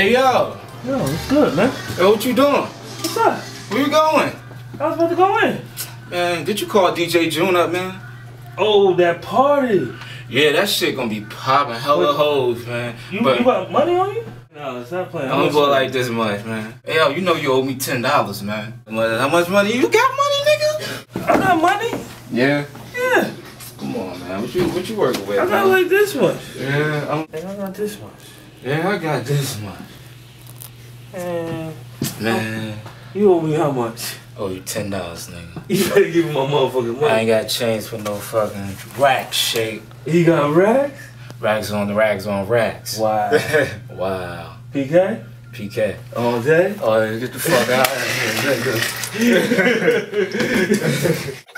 Hey yo. Yo, what's good, man? Hey, what you doing? What's up? Where you going? I was about to go in. Man, did you call DJ June up, man? Oh, that party. Yeah, that shit gonna be popping hella Wait. hoes, man. You, but you got money on you? No, it's not playing. I only bought like this much, man. Hey yo, you know you owe me ten dollars, man. How much money you got, money, nigga? I got money. Yeah. Yeah, Come on, man. What you what you working with? I got man? like this much. yeah, I'm, And I got this much. Yeah, I got this much. Eh, Man. Man, you owe me how much? owe you ten dollars, nigga. You better give me my motherfucking money. I ain't got change for no fucking rack shape. He got racks? Racks on the racks on racks. Wow. wow. PK? PK. All day? Oh, get the fuck out of here, nigga.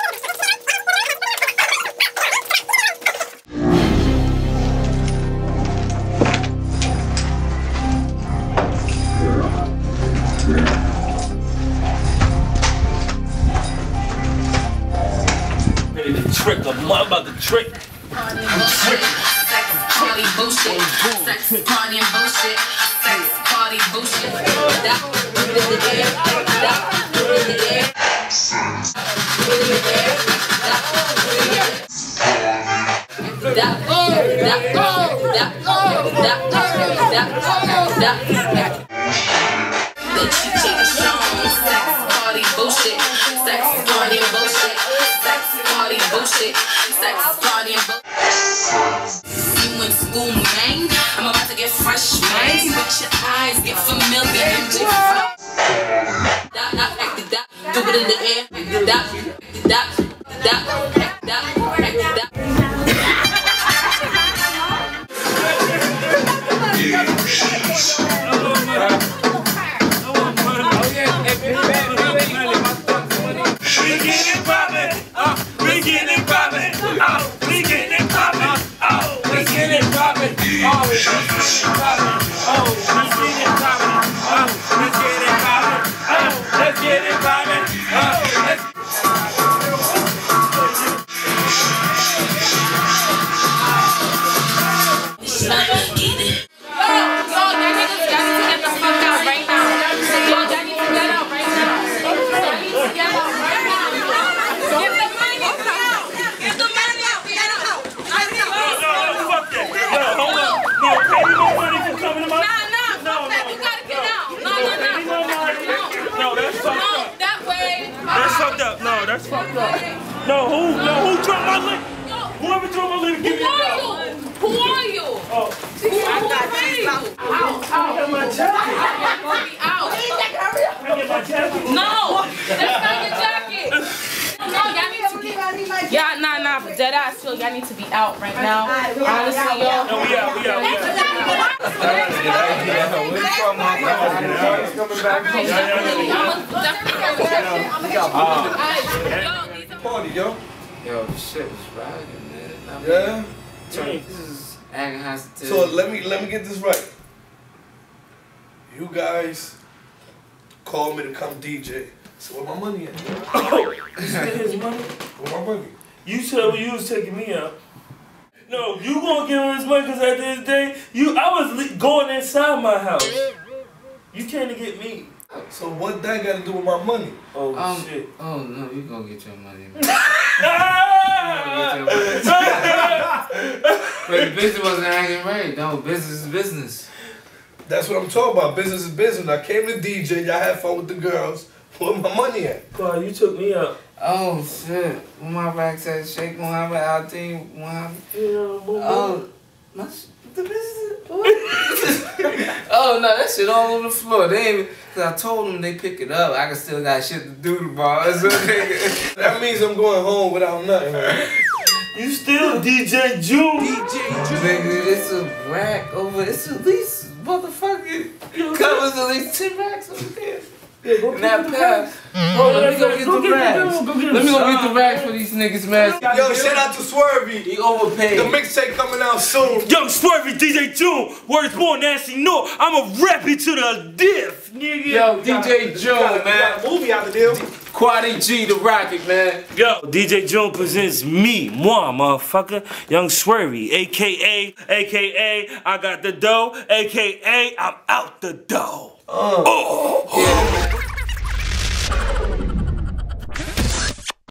I'm about to trick. Party bullshit. Sex, party, bullshit. Sex, party and bullshit. Sex, party, bullshit. That, put in the air. That, put in the air. Put in the air. That, put in the air. That, oh, that, oh, that, oh, that, oh, that, oh, that. Chick strong. Sex, party, bullshit. Sex, and bullshit. Sex, bullshit. Sex, party, and. You in school, man. I'm about to get fresh, man. With your eyes, get familiar and do it in the air. Act No, who, no, who dropped my link? Whoever dropped my link, give Who me a are dollar. you? Who are you? Oh, Who, who are you? Out, out. I got my jacket. Be out. I get my jacket. No, that's not your jacket. No, y'all need to get. Yeah, nah, nah, but dead ass, Phil, y'all need to be out right now. Honestly, yo. No, we out, we out, we out. Party, yo. Yo, this shit was rocking, man. I mean, Yeah. This is acting hostility. So let me let me get this right. You guys called me to come DJ. So where my money at? Oh, you spent his money? Where my money? You said you was taking me out. No, you gonna give him his money because at the end of the day, you, I was le- going inside my house. You came to get me. So what that got to do with my money? Oh, Um, shit. oh no, you gonna get your money, man. But the business wasn't acting right. No, business is business. That's what I'm talking about. Business is business. I came to DJ. Y'all had fun with the girls. Where my money at? Carl, you took me out. Oh shit. When my back said Sheikh Muhammad Al Din Muhammad. You know, boom, boom. Oh, my sh- the business. What? oh no, that shit all on the floor. They ain't. even- Cause I told them they pick it up. I can still got shit to do tomorrow. So. That means I'm going home without nothing. Right? You still DJ June. Nigga, it's a rack over. It's at least motherfucking covers at least ten racks over there. Yeah, go In that pass. Hold on, let me go get the get racks. bill, go get Let me go get the racks for these niggas, man. Yo, shout out to Swurvey. He overpaid. The mixtape coming out soon. Yung Swurvey DJ June, words born nasty no. I'm a rap it to the death, nigga. Yo, DJ Joe, man. movie out the deal. Quaddy G the Rocket, man. Yo, DJ June presents me, moi, motherfucker, Yung Swurvey, aka, aka, I got the dough, aka, I'm out the dough. Oh. Yeah.